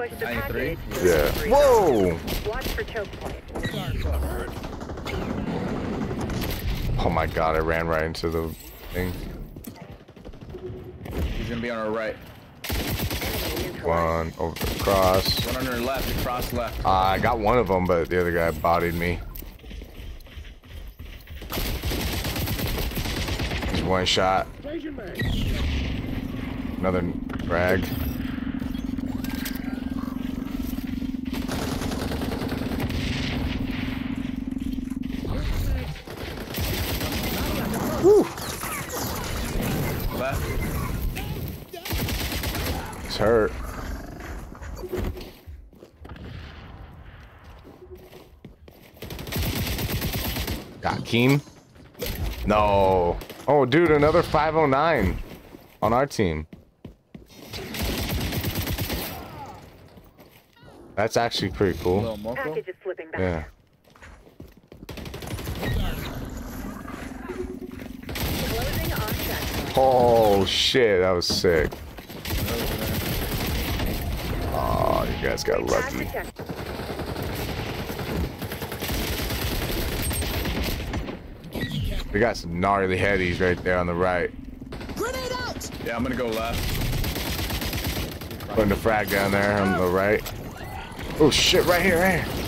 push the 93? package. Yeah. Whoa! Watch for choke point. Oh my god, I ran right into the thing. He's gonna be on our right. One over the cross. One on our left, across left. Uh, I got one of them, but the other guy bodied me. He's one shot. Another frag. Left. He's hurt. Got Keem? No. Oh, dude, another 509 on our team. That's actually pretty cool. Package is slipping back. Yeah. Oh, shit, that was sick. Oh, you guys got lucky. We got some gnarly headies right there on the right. Grenade out! Yeah, I'm gonna go left. Putting the frag down there on the right. Oh shit, right here, right here.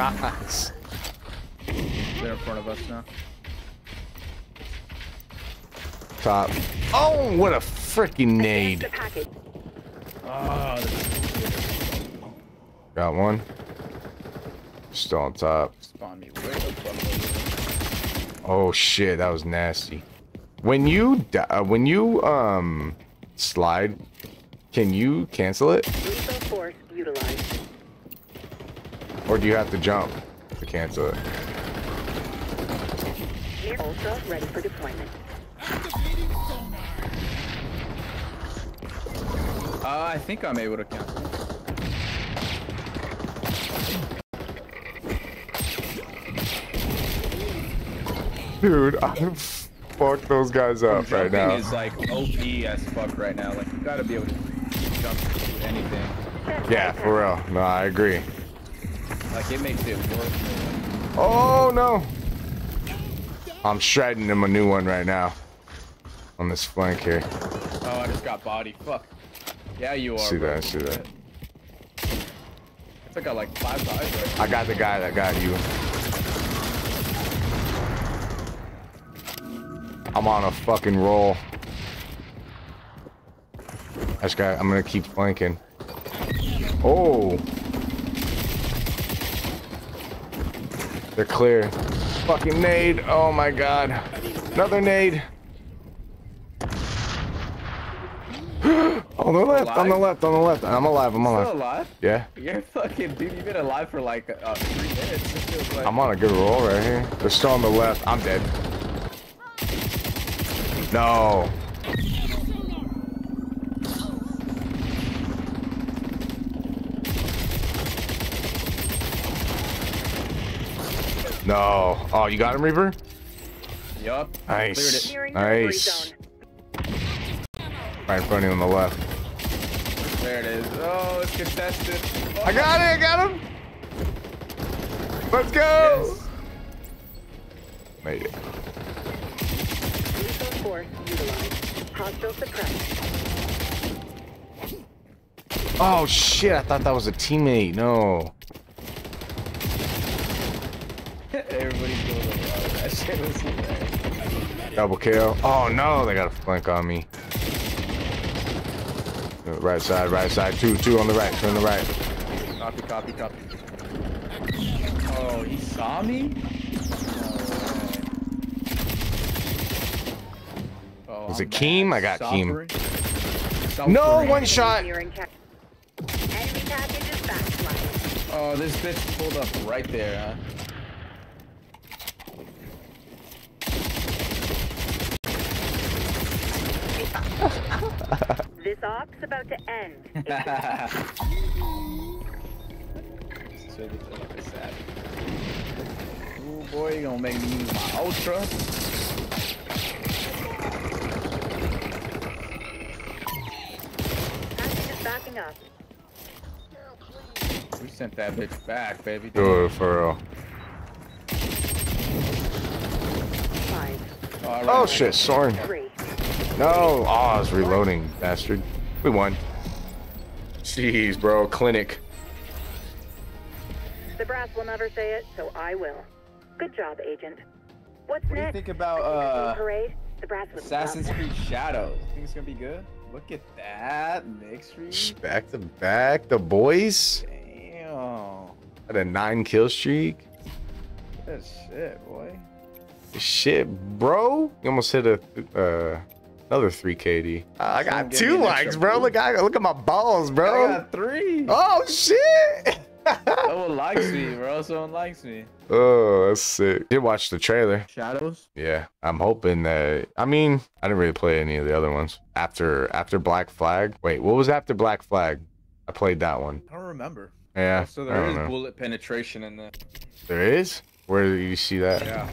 Nice. They're in front of us now. Top. Oh, what a freaking The nade. Oh, Got one. Still on top. spawned me way the fuck over. Oh shit, that was nasty. When you uh, when you um slide, can you cancel it, Lethal utilized. Or do you have to jump to cancel it? Ultra ready for deployment. Uh, I think I'm able to cancel. Dude, I fuck those guys up right now. is like OP as fuck right now. Like you gotta be able to jump to anything. Yeah, for real. No, I agree. Like it makes it worth. Oh no! I'm shredding him a new one right now. On this flank here. Oh, I just got body. Fuck. Yeah, you are. See that, I see that. I got like five guys right I got the guy that got you. I'm on a fucking roll. This got. I'm gonna keep flanking. Oh! They're clear. Fucking nade. Oh my god. Another nade. on the left, on the left, on the left. I'm alive, I'm Still alive. alive? Yeah. You're fucking dude. You've been alive for like uh, three minutes. It feels like. I'm on a good roll right here. They're still on the left. I'm dead. No. No. Oh, you got him, Reaper? Yup. Nice. Nearing delivery Nice. zone. Right in front of you on the left. There it is. Oh, it's contested. Oh, I got it. I got him. Let's go. Yes. Made it. Lethal force utilized. Hostile suppressed. Oh shit! I thought that was a teammate. No. Everybody's going around. That shit was hilarious. Double kill. Oh no, they got a flank on me. Right side, right side. Two, two on the right, two on the right. Copy, copy, copy. Oh, he saw me? No. Oh, Was I'm it Keem? I got Keem. No, one shot. Nearing check. Enemy package is backsliding. Oh, this bitch pulled up right there, this op's about to end. Oh boy, you gonna make me use my ultra. Backing up. We sent that bitch back, baby. Do it for real. Oh, oh shit, Soren. Three. No. Oh, I was reloading, bastard. We won. Jeez, bro. Clinic. The brass will never say it, so I will. Good job, Agent. What's What do you next? think about Are you gonna uh, see parade? The brass would Assassin's that. Creed Shadows? Think it's gonna be good? Look at that MixBreed. Back to back, the boys. Damn. Had a nine kill streak. That shit, boy. Shit, bro. You almost hit a uh, another 3 KD. I got give two likes, bro. boost. Look, I look at my balls, bro. I bro. got three. Oh shit. Someone likes me, bro. Someone likes me. oh, that's sick. Did watch the trailer. Shadows? Yeah, I'm hoping that. I mean, I didn't really play any of the other ones after after Black Flag. Wait, what was after Black Flag? I played that one. I don't remember. Yeah, So I there don't is know. bullet penetration in the. There is. Where do you see that? Yeah.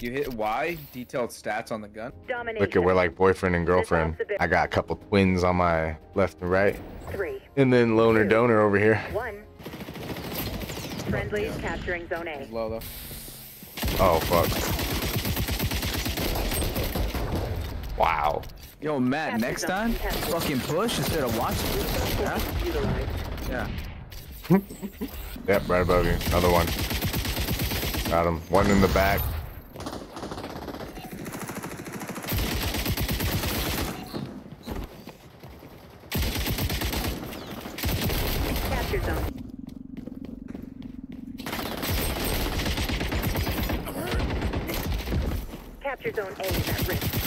If you hit Y, detailed stats on the gun. Domination. Look at we're like boyfriend and girlfriend. I got a couple twins on my left and right, Three, and then loner donor over here. one. Friendlies capturing Zone A. It's low though. Oh fuck. Wow. Yo, Matt, Capture next time, contested. fucking push instead of watch. Yeah? Yeah. Yep, right above you. Another one. Got him. One in the back. Capture zone. Capture zone A is at risk.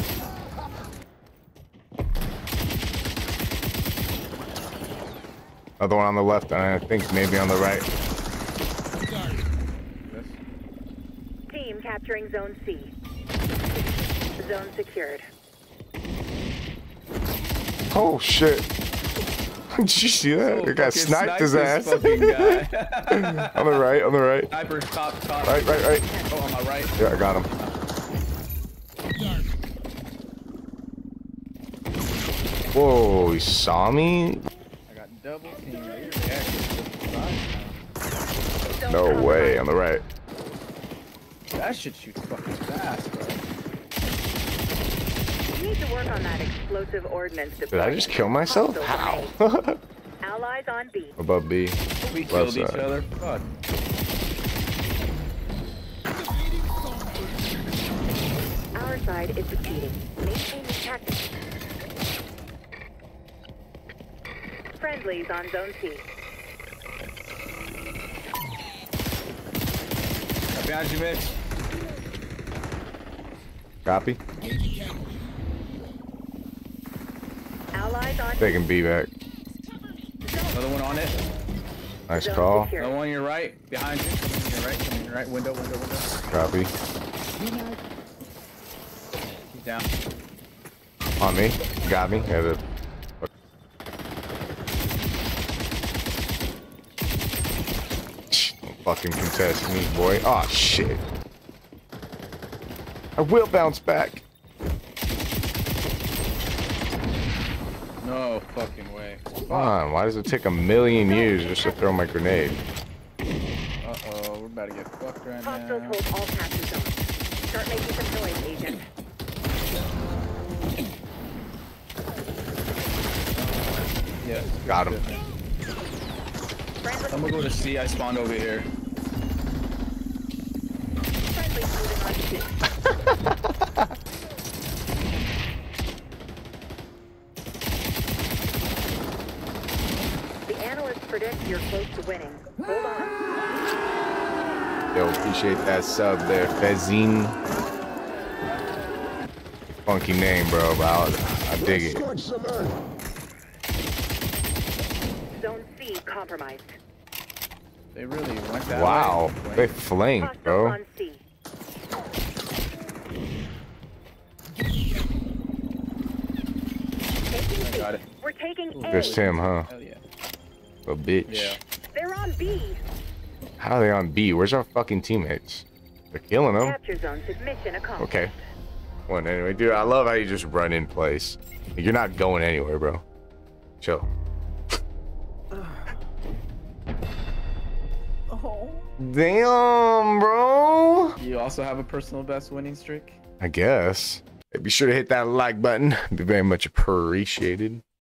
Another one on the left, and I think maybe on the right. Team capturing zone C. Zone secured. Oh shit. Did you see that? Oh, the guy fucking sniped his sniped ass. this fucking guy. on the right, on the right. Sniper top, top. Right, right, right. Oh, on my right. Yeah, I got him. Whoa, he saw me? I got double team. No way, on the right. That shit shoots fucking fast, bro. You need to work on that explosive ordnance Did I just kill myself? How? Allies on B. Above B. We Left killed each other. Fuck. Side is succeeding. Maintain the tactics. Friendlies on zone C. Right behind you, Mitch. Copy. Allies on Taking B back. Another one on it. Nice Zone call. secure. Another one on your right. Behind you. Coming in your right. Coming in your right. Window, window, window. Copy. He's down. On me. Got me. Yeah, the... Shh, Don't fucking contest me, boy. Oh shit. I will bounce back. No fucking way. Come on, why does it take a million years just to throw my grenade? Uh oh, we're about to get fucked right Hostiles now. hold all capture zones. Start making some noise, agent. Yeah. Got him. Friendly, I'm gonna go to C. I spawned over here. friendly moving. The analysts predict you're close to winning. Hold on. Yo, appreciate that sub there, Fezine. Funky name, bro, but I, I dig it. Zone C compromised. They really went that Wow, way. they flanked, bro. on C. Taking C. Got it. We're taking A. Just him, huh? Hell yeah. A bitch. Yeah. They're on B. How are they on B? Where's our fucking teammates? They're killing them. Capture zone mission accomplished. Okay. Well, anyway, dude, I love how you just run in place. You're not going anywhere, bro. Chill. Damn, bro. You also have a personal best winning streak? I guess. Be sure to hit that like button. Be very much appreciated.